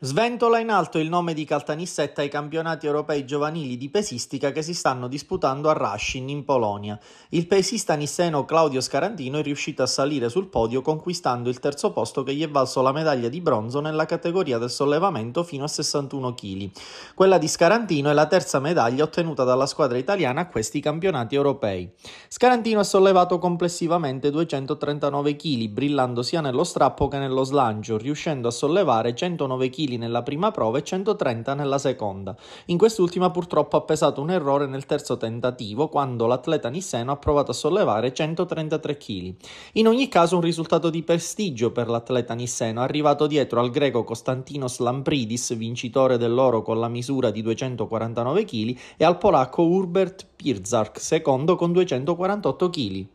Sventola in alto il nome di Caltanissetta ai campionati europei giovanili di pesistica che si stanno disputando a Rashin in Polonia. Il pesista nisseno Claudio Scarantino è riuscito a salire sul podio conquistando il terzo posto che gli è valso la medaglia di bronzo nella categoria del sollevamento fino a 61 kg. Quella di Scarantino è la terza medaglia ottenuta dalla squadra italiana a questi campionati europei. Scarantino ha sollevato complessivamente 239 kg, brillando sia nello strappo che nello slancio, riuscendo a sollevare 109 kg nella prima prova e 130 nella seconda. In quest'ultima purtroppo ha pesato un errore nel terzo tentativo quando l'atleta nisseno ha provato a sollevare 133 kg. In ogni caso un risultato di prestigio per l'atleta nisseno, arrivato dietro al greco Costantinos Lampridis, vincitore dell'oro con la misura di 249 kg, e al polacco Urbert Pirzark, secondo con 248 kg.